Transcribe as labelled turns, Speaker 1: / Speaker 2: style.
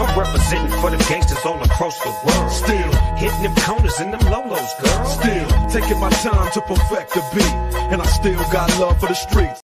Speaker 1: I'm representing for them gangsters all across the world.
Speaker 2: Still
Speaker 1: hitting them corners and them lolos, girl.
Speaker 2: Still taking my time to perfect the beat, and I still got love for the streets.